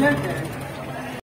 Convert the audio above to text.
Thank you.